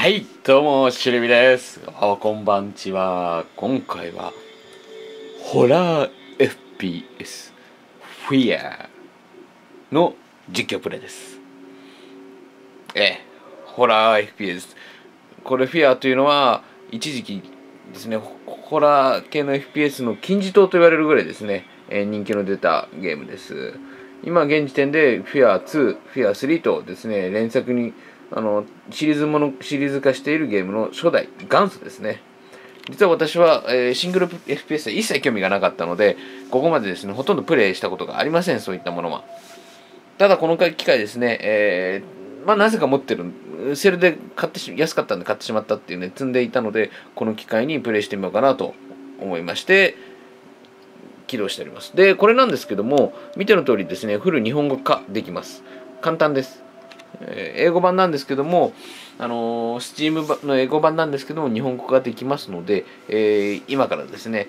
はい、どうも、しるみです。あ、こんばんちは。今回は、ホラー FPS、フィアの実況プレイです。ええ、ホラー FPS。これ、フィアというのは、一時期ですね、ホラー系の FPS の金字塔と言われるぐらいですね、え人気の出たゲームです。今現時点でフィア2、フィア3とですね、連作にあのシリーズものシリーズ化しているゲームの初代元祖ですね。実は私は、えーシングル FPS は一切興味がなかったので、ここまでですね、ほとんどプレイしたことがありません、そういったものは。ただこの機会ですね、えーまあなぜか持ってる、セルで買ってし安かったんで買ってしまったっていうね、積んでいたので、この機会にプレイしてみようかなと思いまして、起動しております。で、これなんですけども、見ての通りですね、フル日本語化できます。簡単です。英語版なんですけども、あのー、Steam の英語版なんですけども、日本語化できますので、えー今からですね、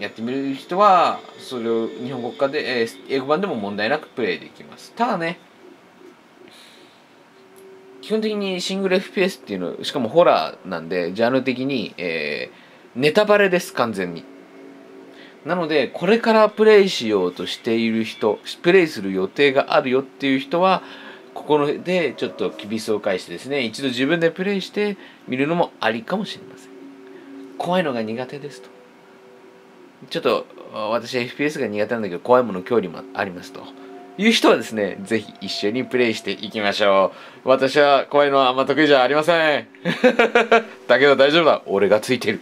やってみる人は、それを日本語化で、えー英語版でも問題なくプレイできます。ただね、基本的にシングル FPS っていうの、しかもホラーなんで、ジャンル的に、えーネタバレです、完全に。なので、これからプレイしようとしている人、プレイする予定があるよっていう人は、ここでちょっと厳しさを返してですね、一度自分でプレイしてみるのもありかもしれません。怖いのが苦手ですと。ちょっと私 FPS が苦手なんだけど怖いもの興味もありますと。いう人はですね、ぜひ一緒にプレイしていきましょう。私は怖いのはあんま得意じゃありません。だけど大丈夫だ。俺がついてる。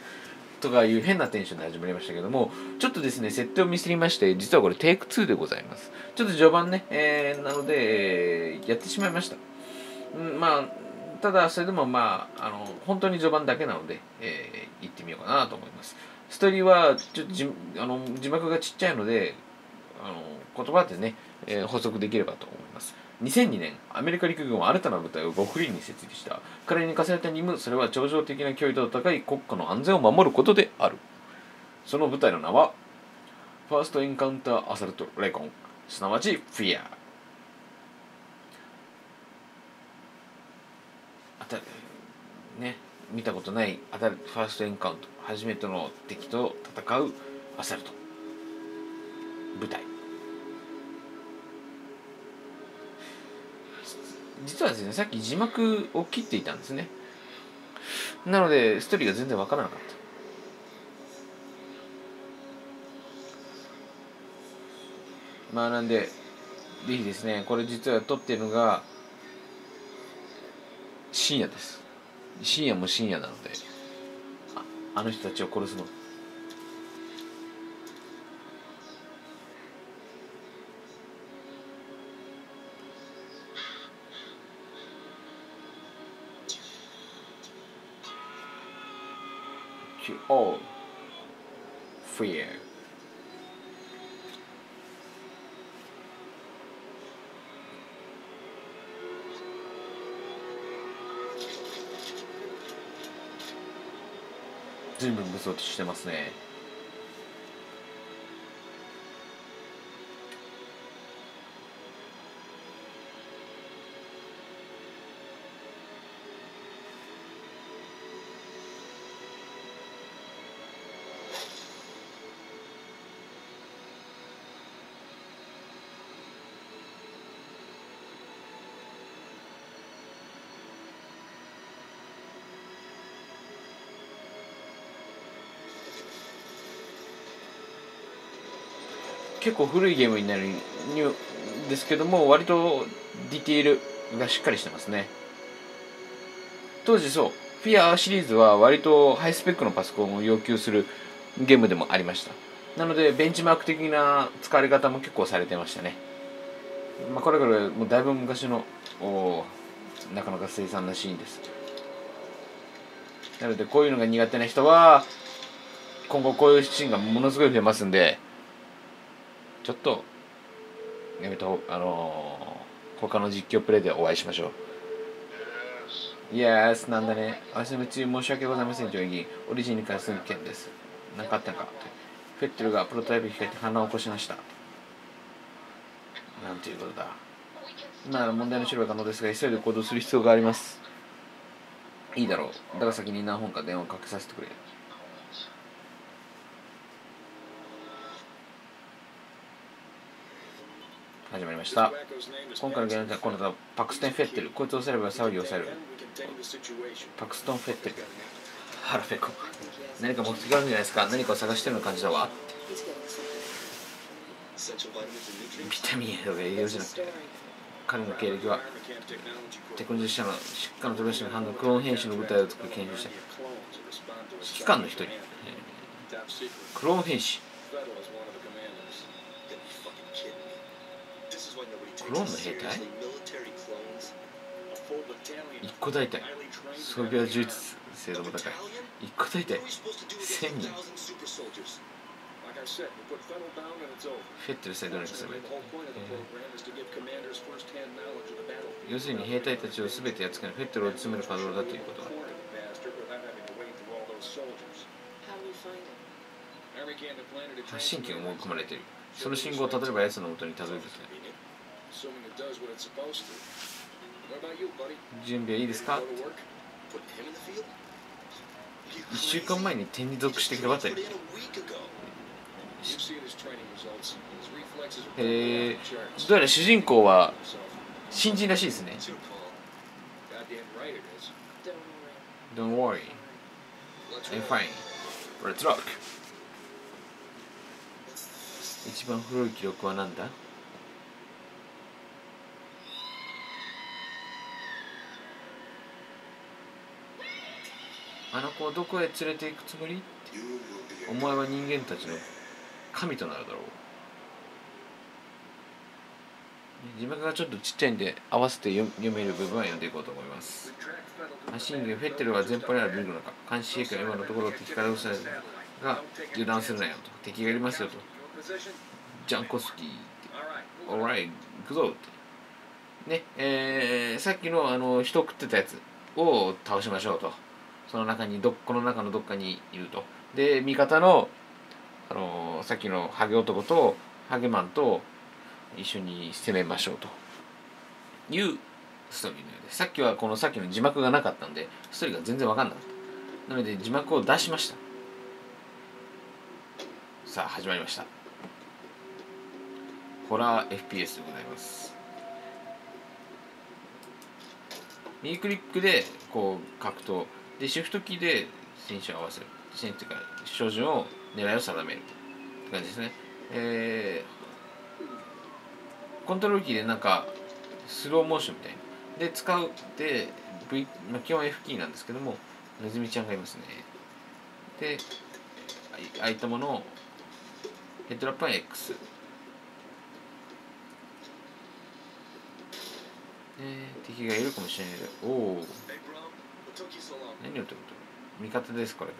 とかいう変なテンションで始まりましたけども、ちょっとですね、設定をミスりまして、実はこれテイク2でございます。ちょっと序盤ね、えーなので、えやってしまいました。うん、まあ、ただ、それでもまあ、あの、本当に序盤だけなので、えー行ってみようかなと思います。ストーリーは、ちょっとじあの字幕がちっちゃいので、あの言葉でね、えー補足できればと思います。2002年、アメリカ陸軍は新たな部隊を極臨に設立した。彼に課された任務、それは超常的な脅威度の高い国家の安全を守ることである。その部隊の名は、ファーストエンカウンターアサルトレコン、すなわちフィア。あたね、見たことないアタファーストエンカウント、初めての敵と戦うアサルト。部隊。実はですねさっき字幕を切っていたんですね。なのでストーリーが全然わからなかった。まあなんでぜひですねこれ実は撮ってるのが深夜です。深夜も深夜なのでああの人たちを殺すの。To all fear. 全部武装としてますね。結構古いゲームになるにですけども割とディティールがしっかりしてますね。当時そうフィアシリーズは割とハイスペックのパソコンを要求するゲームでもありました。なのでベンチマーク的な使われ方も結構されてましたね。まあこれからもうだいぶ昔のなかなか凄惨なシーンです。なのでこういうのが苦手な人は今後こういうシーンがものすごい増えますんでちょっとやめとあのー他の実況プレイでお会いしましょう。Yes なんだね。お休み中申し訳ございません上議員オリジンに関する件です。何かったかフェッテルがプロトタイプ控えて反乱を起こしました。なんていうことだ。今なら問題の処理は可能ですが急いで行動する必要があります。いいだろう。だから先に何本か電話をかけさせてくれ。始まりました。今回のゲームは今度はパクステン・フェッテル。こいつを押せれば騒ぎを抑える。パクストン・フェッテル。腹ペコ。何か目的があるんじゃないですか。何かを探してるような感じだわ。ビタミン A とか栄養じゃなくて。彼の経歴は。テクノロジー社の疾患の取り出しの反応。クローン変種の舞台を作る研究者。指揮官の一人、クローン変種クローンの兵隊？一個大隊。装備は充実精度も高い。一個大隊。1000人。フェッテルさえどうにかする、要するに兵隊たちを全てやっつけるフェッテルを詰める可能だということだ発信機が盛り込まれている。その信号を例えば奴の元にたどり着く準備はいいですか？1週間前に点に属してきたばかりえ。ー、どうやら主人公は新人らしいですね。Don't worry. I'm fine. Let's rock. 一番古い記録は何だ？あの子をどこへ連れて行くつもりお前は人間たちの神となるだろう。字幕がちょっとちっちゃいんで合わせて読める部分は読んでいこうと思います。発信源フェッテルは前方にあるビルの中監視兵器は今のところ敵から撃されるが油断するなよと敵がいますよとジャンコスキーってオーライ行くぞってねえー、さっきのあの人食ってたやつを倒しましょうとその中にどこの中のどっかにいると。で味方の、あのーさっきのハゲ男とハゲマンと一緒に攻めましょうと。いうストーリーのようです。さっきはこのさっきの字幕がなかったんでストーリーが全然わかんなかった。なので字幕を出しました。さあ始まりました。ホラー FPS でございます。右クリックでこう書くとでシフトキーで選手を合わせる。選手っていうか照準を狙いを定めるって。感じですね。えー、コントロールキーでなんかスローモーションみたいな。で使うで、v まあ、基本 F キーなんですけどもネズミちゃんがいますね。であいたものをヘッドラップは X えー、敵がいるかもしれない。おお何を言ってる味方ですこれ。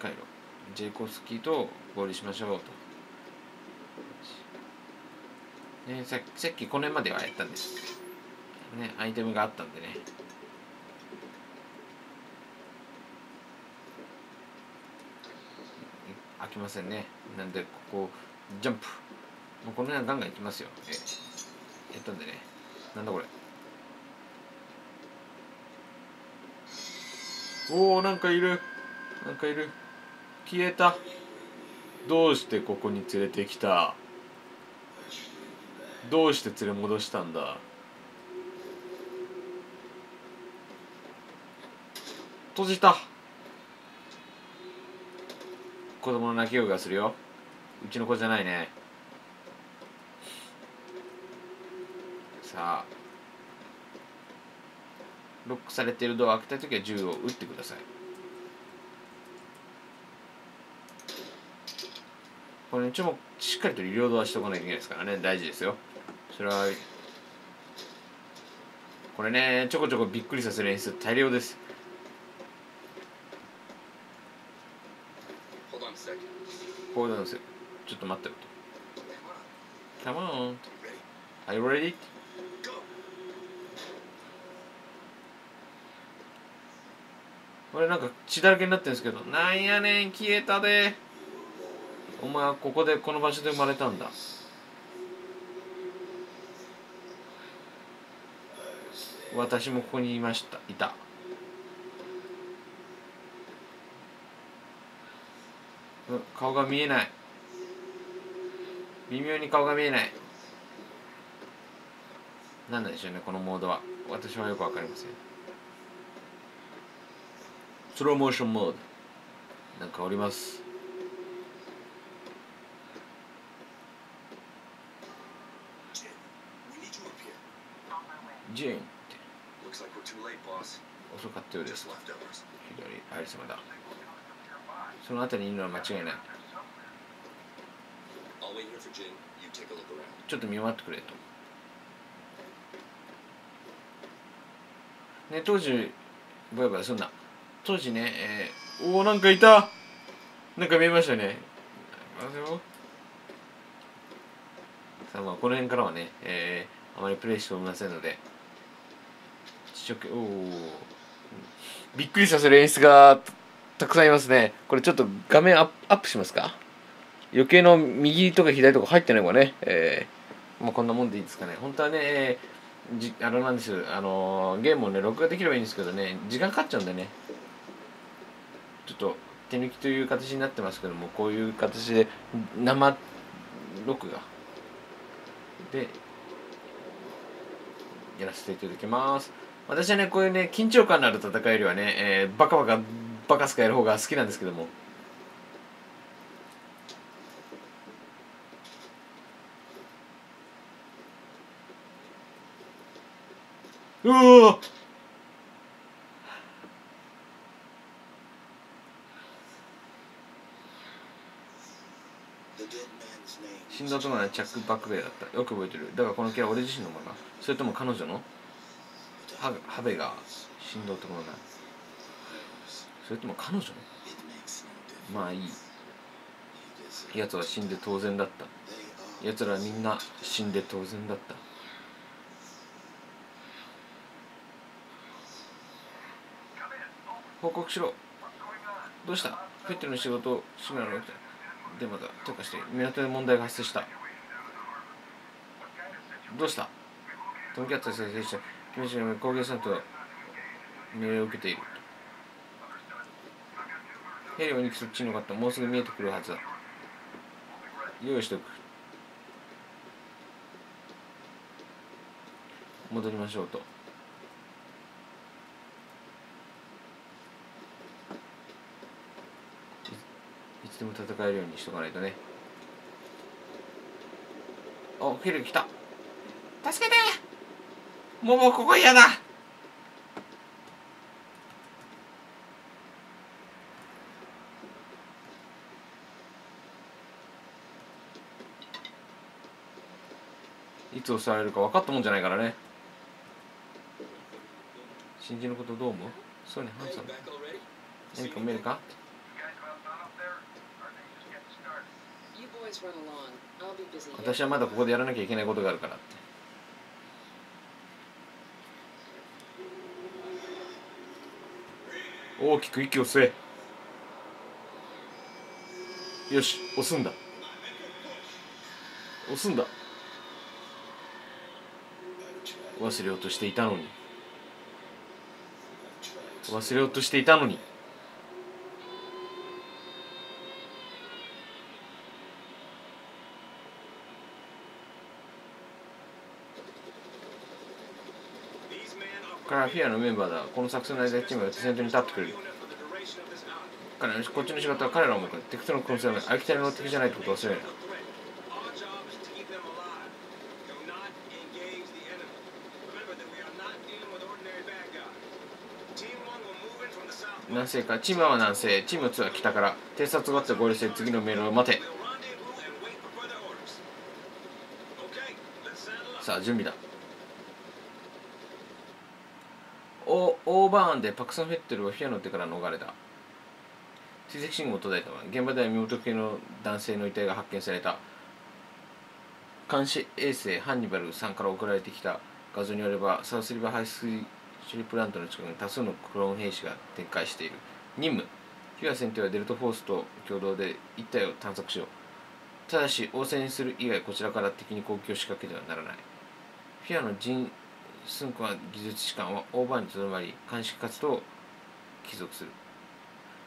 カイロ。ジェイコフスキーと合流しましょうと、ね、ささっきこの辺まではやったんです。ねアイテムがあったんでね。開きませんね。なんでここジャンプ。もうこの辺はガンガンいきますよ。えやったんでね。なんだこれおおなんかいる。なんかいる。消えた。どうしてここに連れてきた？どうして連れ戻したんだ？閉じた。子供の泣き声がするよ。うちの子じゃないね。さあ。ロックされているドアを開けた時は銃を撃ってください。これねちょっとしっかりとリロードはしておかないといけないですからね。大事ですよ。それはこれねちょこちょこびっくりさせる演出大量です。こうなんですよちょっと待って。ると Come on Are you ready? これなんか血だらけになってるんですけどなんやねん消えたで。お前はここでこの場所で生まれたんだ。私もここにいました。いた。顔が見えない。微妙に顔が見えない。何なんでしょうねこのモードは。私はよくわかりません。スローモーションモードなんかおります。ジェン。って。遅かったようです。左あリスまだ。その辺りにいるのは間違いない。ちょっと見回ってくれと。ね当時バイバイすんな。当時ね、えー、おおなんかいた。なんか見えましたね。あれよ。さあまあこの辺からはね、えー、あまりプレイしておりませんので。おおびっくりさせる演出がたくさんいますね。これちょっと画面アップしますか。余計の右とか左とか入ってないのがね、えーまあ、こんなもんでいいですかね。本当はね、あのなんですあのーゲームをね録画できればいいんですけどね時間かかっちゃうんでね。ちょっと手抜きという形になってますけどもこういう形で生録画。でやらせていただきます。私はねこういうね緊張感のある戦いよりはね、えーバカバカバカスカやる方が好きなんですけども。うわ man's name. 死んだ男はチャック・バックベイだった。よく覚えてる。だからこのキャラ俺自身のものそれとも彼女の？ハハベが死んだ男の名それとも彼女の？まあいい。奴は死んで当然だった。奴らみんな死んで当然だった。報告しろ。どうした？フェッテの仕事シグナルが起きたデマが投下して港で問題が発生した。どうした？トムキャッツが先生した君たちの工業さんと命令を受けている。ヘリオにそっちに向かったもうすぐ見えてくるはずだ。用意しておく。戻りましょうといいつでも戦えるようにしとかないとね。おヘリ来た。助けて。もうもうここ嫌だ。いつ襲われるか分かったもんじゃないからね。新人のことどう思う？そうねハン Hey, サム。何か見えるか？私はまだここでやらなきゃいけないことがあるからって。大きく息を吸え。よし押すんだ。押すんだ。忘れようとしていたのに。忘れようとしていたのに。彼はフィアのメンバーだこの作戦の間チームは先頭に立ってくる彼こっちの仕方は彼らを向く敵との組み合わせ相手の敵じゃないってことを忘れるないかチームは南西チーム2はたから偵察があって合流して次のメールを待てさあ準備だオーバーンでパクサン・フェッテルはフィアの手から逃れた。追跡信号を途絶えたわ現場では身元系の男性の遺体が発見された。監視衛星ハンニバルさんから送られてきた画像によればサウスリバー排水処理プラントの近くに多数のクローン兵士が展開している。任務フィア船艇はデルトフォースと共同で一帯を探索しよう。ただし応戦する以外こちらから敵に攻撃を仕掛けてはならない。フィアのジン・スンクワ技術士官はオーバーにとどまり鑑識活動を帰属する。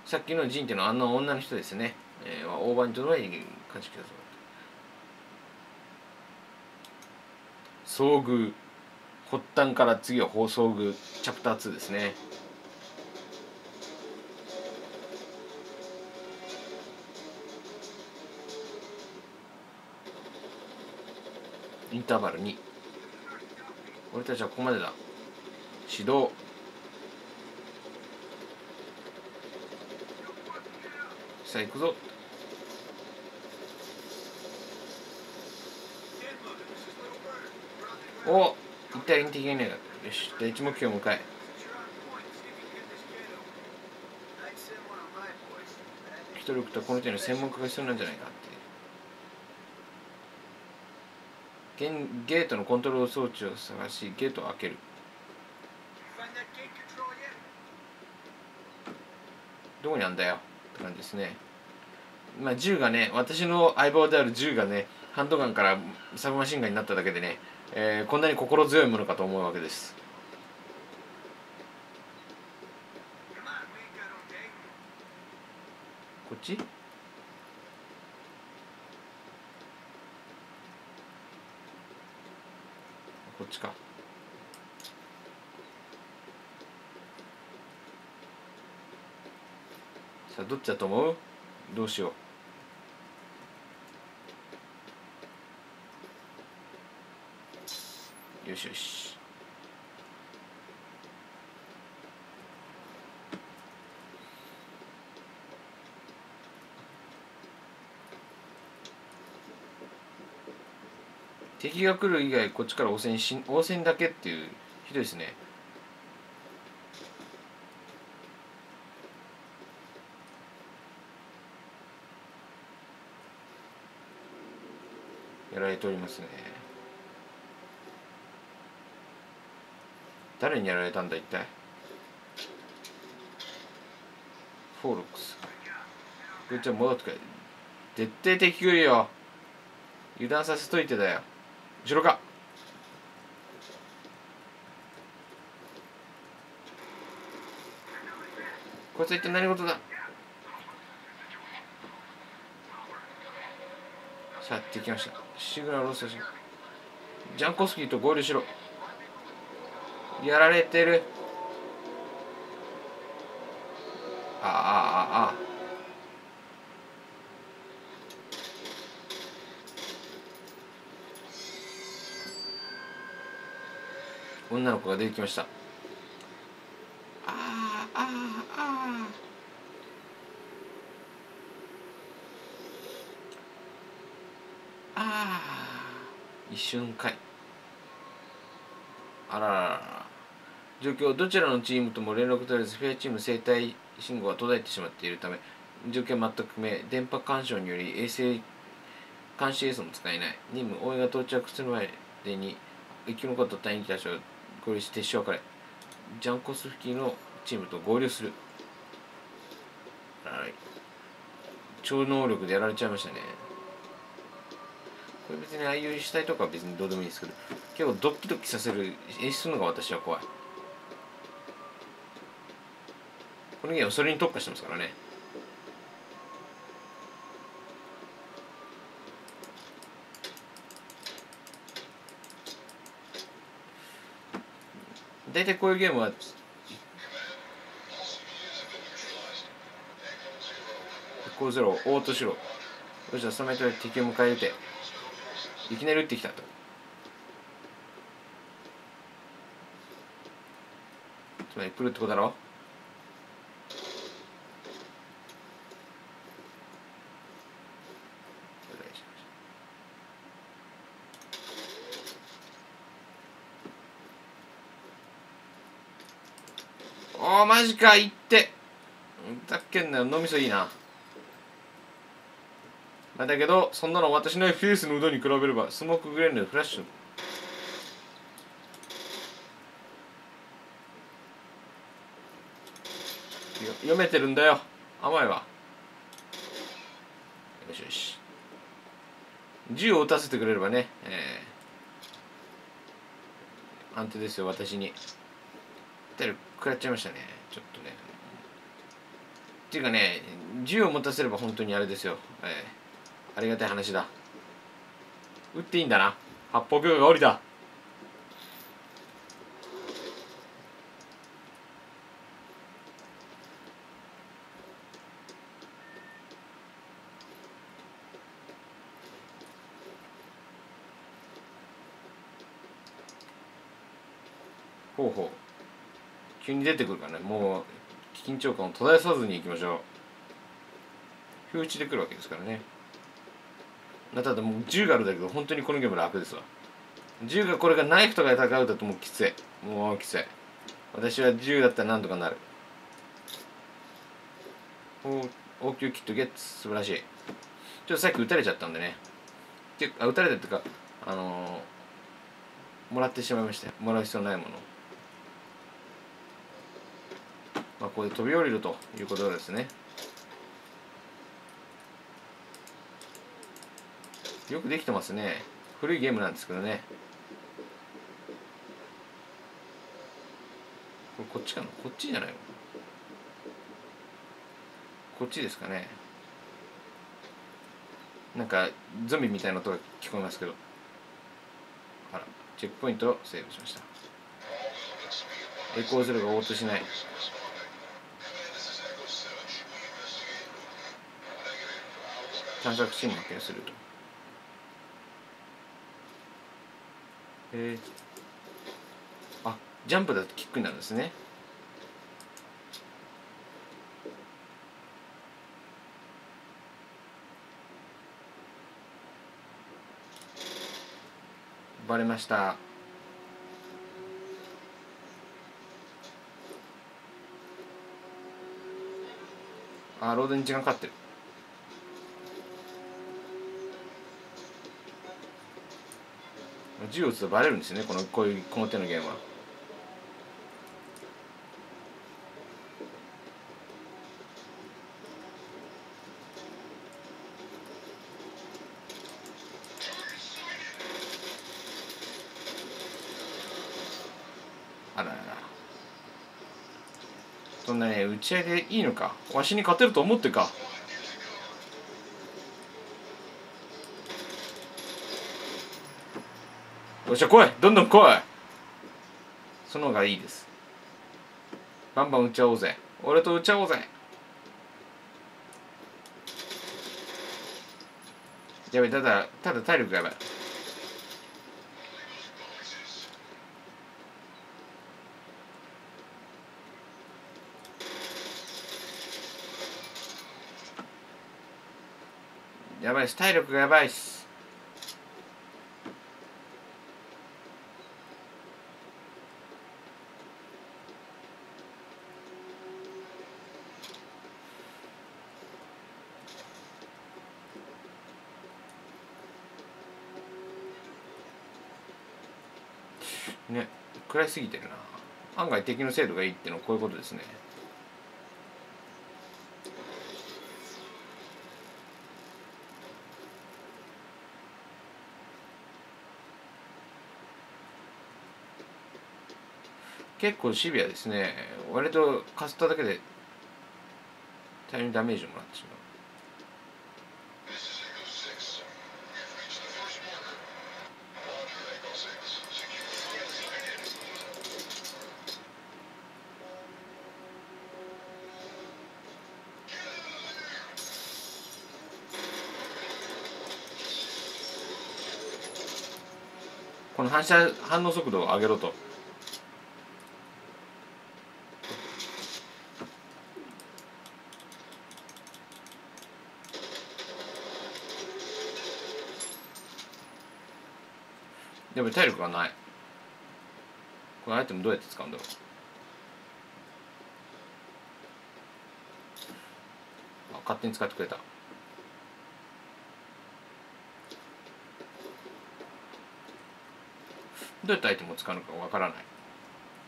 さっきのジンっていうのはあんな女の人ですね。えー、は大場にとどまり感じください遭遇発端から次は放送具チャプター2ですね。インターバル2俺たちはここまでだ。指導。さあ行くぞ。お一体的にねよし。第一目標を迎え。一人送ったこの手の専門家が必要なんじゃないかっていうゲートのコントロール装置を探しゲートを開ける。どこにあんだよ？って感じですね。まあ銃がね私の相棒である銃がねハンドガンからサブマシンガンになっただけでね、えーこんなに心強いものかと思うわけです。こっち？こっちか。さあどっちだと思う？どうしよう。よしよし。敵が来る以外こっちから応戦し応戦だけっていうひどいですね。やられておりますね。誰にやられたんだ一体？フォーロックス。こっちは戻ってくれ。絶対敵来るよ。油断させといてだよ。後ろか。こいつは一体何事だ。さあできました。シグナルロストしジャンコスキーと合流しろ。やられてる。女の子が出てきました。あああああああ一瞬かいあらららら状況どちらのチー。ムとも連絡取れずフェアチー。ム生体信号が途絶えてしまっているため状況は全く不明電波干渉により衛星監視映像も使えない任務応援が到着するまでに生き残った隊員たちを合流して撤収をれ。ジャンコス付近のチームと合流する。はい。超能力でやられちゃいましたね。これ別にああいう死体とかは別にどうでもいいですけど結構ドキドキさせる演出するのが私は怖い。このゲームはそれに特化してますからね。大体こういうゲームはこうゼロオートしろ。よしゃスタメントで敵を迎え入れていきなり撃ってきたと。つまり来るってことだろおーマジかいって。だっけんなよ。脳みそいいな。まあだけどそんなの私の FPS の腕に比べればスモークグレーンのフラッシュ。読めてるんだよ。甘いわ。よしよし。銃を撃たせてくれればね。えー、安定ですよ私に。テル食らっちゃいましたね。ちょっとね。っていうかね銃を持たせれば本当にあれですよ、えーありがたい話だ。撃っていいんだな。発砲許可が降りた。急に出てくるからね。もう緊張感を途絶えさずに行きましょう。風打ちで来るわけですからね。まただもう銃があるだけど本当にこのゲーム楽ですわ。銃がこれがナイフとかで戦うだともうきつい。もうきつい。私は銃だったらなんとかなる。お応急キットゲッツ。素晴らしい。ちょっとさっき撃たれちゃったんでね。あ撃たれたっていうかあのーもらってしまいましたよもらう必要ないものまあここで飛び降りるということですね。よくできてますね。古いゲームなんですけどね。ここっちかな？こっちじゃないこっちですかね。なんかゾンビみたいな音が聞こえますけど。あらチェックポイントをセーブしました。エコーゼロが応答しない。探索チーム発見すると。えー、あジャンプだとキックになるんですね。バレました。あロードに時間かかってる。銃を撃つとバレるんですよねこのこういうこの手のゲームは。あららら。そんなね打ち合いでいいのか？わしに勝てると思ってか？っしゃ来い。どんどん来い。その方がいいです。バンバン打っちゃおうぜ。俺と打っちゃおうぜ。やべただただ体力がやばい。やばいっす。体力がやばいっすね食らいすぎてるな。案外敵の精度がいいっていうのはこういうことですね。結構シビアですね。割とかすっただけで大変にダメージをもらってしまう。反射反応速度を上げろと。やっぱり体力がない。このアイテムどうやって使うんだろう。あ勝手に使ってくれた。どうやってアイテムを使うのかわからない。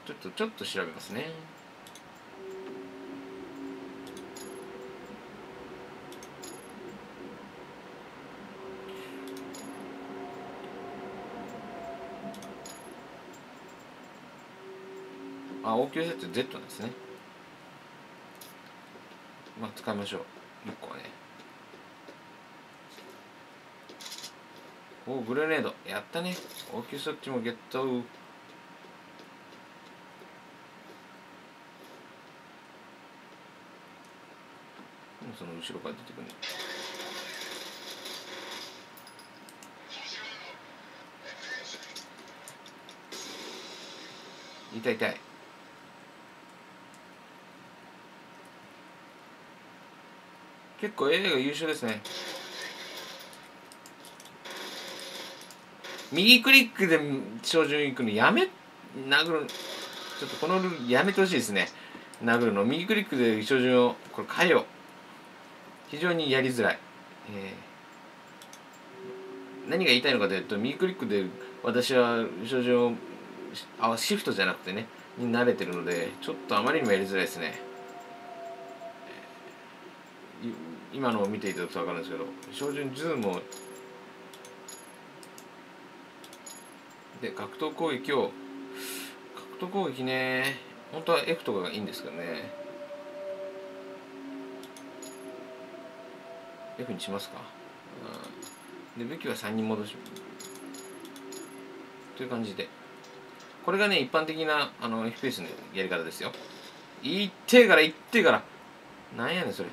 ちょっとちょっと調べますね。あ応急設定 Z ですね。まあ使いましょう。1個はね。おグレネードやったね。応急措置もゲット。もうその後ろから出てくるね痛い痛い。結構 AA が優秀ですね。右クリックで照準行くのやめ殴るちょっとこのルールやめてほしいですね。殴るの。右クリックで照準をこれ変えよう。非常にやりづらい、えー何が言いたいのかというと右クリックで私は照準をあシフトじゃなくてねに慣れてるのでちょっとあまりにもやりづらいですね。今のを見ていただくと分かるんですけど照準ズームをで格闘攻撃を格闘攻撃ね本当は F とかがいいんですけどね。F にしますか、うん、で武器は3に戻し。という感じで。これがね一般的なあの FPS のやり方ですよ。いってからいってから。なんやねんそれ。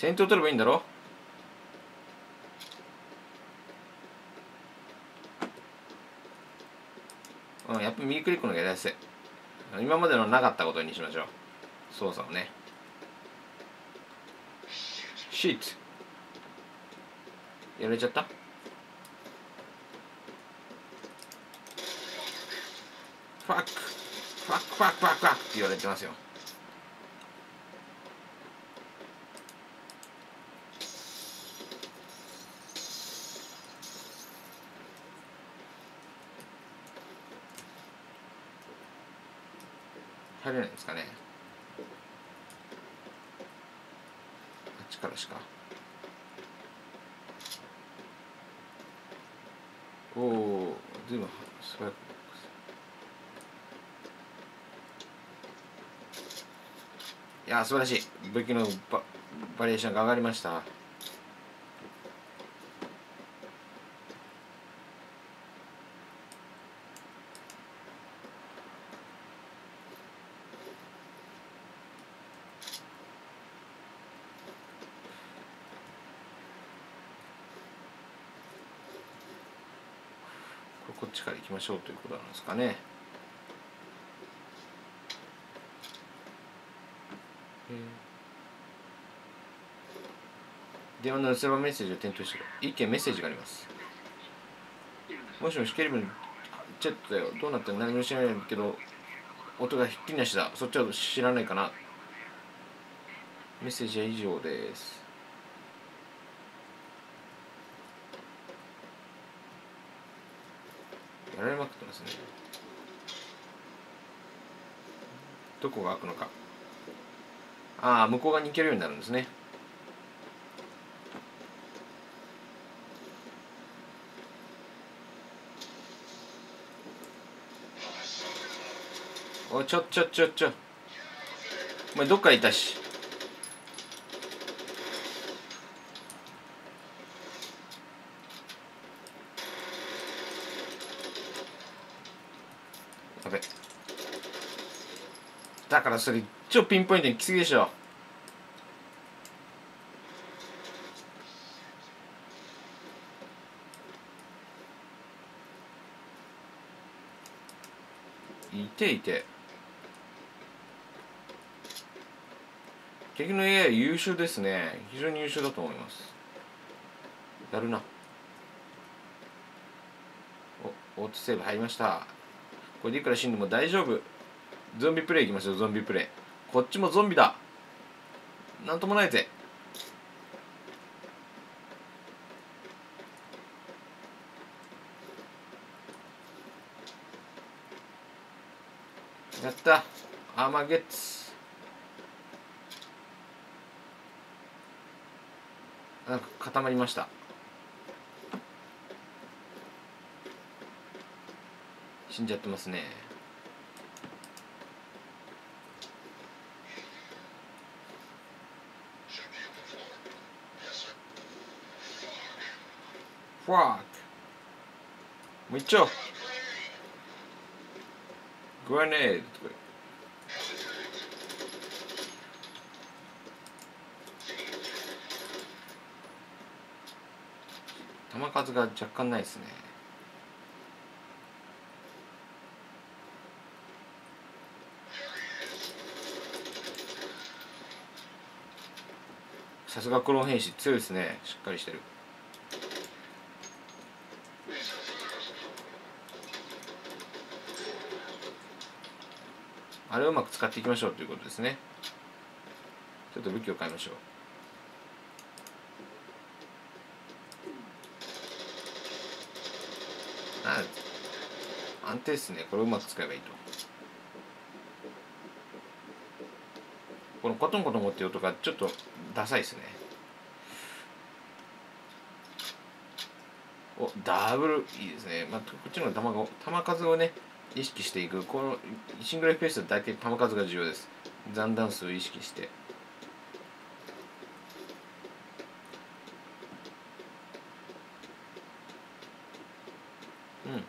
先頭取ればいいんだろ？うんやっぱ右クリックの方がやりやすい。今までのなかったことにしましょう。操作をね。シートやられちゃった？ファック。ファックファックファックファックって言われてますよ。入れないんですかね。あっちからしか。おおずいぶん素早くい。やー素晴らしい。武器のババリエーションが上がりましたこれこっちから行きましょうということなんですかね。電話の留守番メッセージを点灯してる一件メッセージがあります。もしもしケリブンチェットだよ。どうなってる何も知らないけど音がひっきりなしだ。そっちは知らないかな。メッセージは以上です。やられまくってますね。どこが開くのか。ああ向こう側に行けるようになるんですね。おちょちょちょちょ。お前どっかいたしやべだからそれ超ピンポイントに来すぎでしょ。いていて。敵の AI 優秀ですね。非常に優秀だと思います。やるな。おオートセーブ入りました。これでいくら死んでも大丈夫。ゾンビプレイいきましょうゾンビプレイ。こっちもゾンビだ。なんともないぜ。やった。アーマーゲッツ。なんか固まりました。死んじゃってますね。ファークもう一丁グラネードとか球数が若干ないですね。さすがクローン兵士強いですね。しっかりしてる。れをうまく使っていきましょうということですね。ちょっと武器を変えましょう。あ安定ですね。これをうまく使えばいいと。このコトンコトンっていう音がちょっとダサいですね。おダブル。いいですね、まあ、こっちの球が球数をね意識していく。このシングル FPS は大体球数が重要です。残弾数を意識して。うん。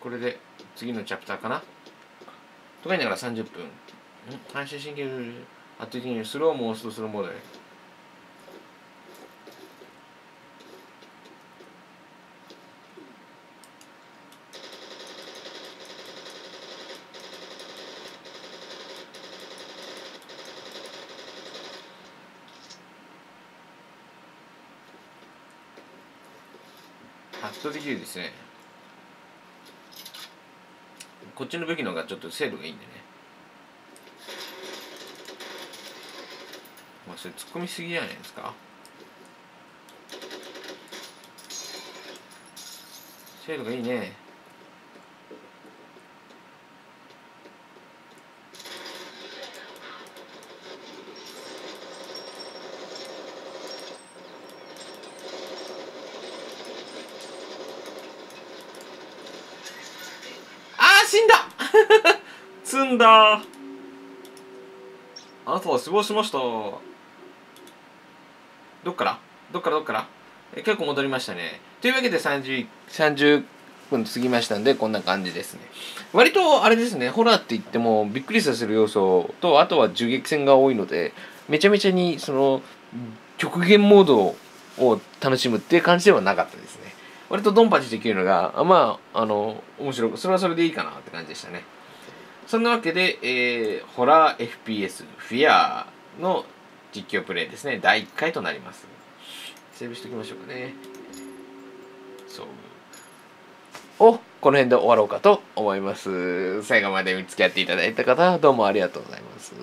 これで次のチャプターかな？とか言いながら30分。ん。反射神経圧倒的にスローモーストスローモードで圧倒的にですねこっちの武器の方がちょっと精度がいいんでね。まあそれ突っ込みすぎじゃないですか。精度がいいねあー死んだ積んだ。あなたは死亡しました。どっから？どっから？どっから？え結構戻りましたね。というわけで 30, 30分過ぎましたんでこんな感じですね。割とあれですねホラーって言ってもびっくりさせる要素とあとは銃撃戦が多いのでめちゃめちゃにその極限モードを楽しむっていう感じではなかったですね。割とドンパチできるのがまああの面白くそれはそれでいいかなって感じでしたね。そんなわけで、えーホラー FPS フィアの実況プレイですね。第1回となります。セーブしておきましょうかね。そう。をこの辺で終わろうかと思います。最後まで見つけ合っていただいた方どうもありがとうございます。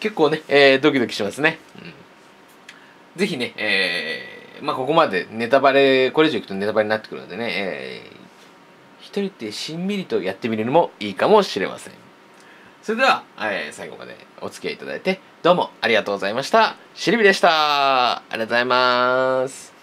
結構ね、えードキドキしますね、うん。ぜひね、えーまあここまでネタバレこれ以上いくとネタバレになってくるのでね、えー一人でしんみりとやってみるのもいいかもしれません。それでは、えー最後までお付き合いいただいてどうもありがとうございました。しりびでした。ありがとうございます。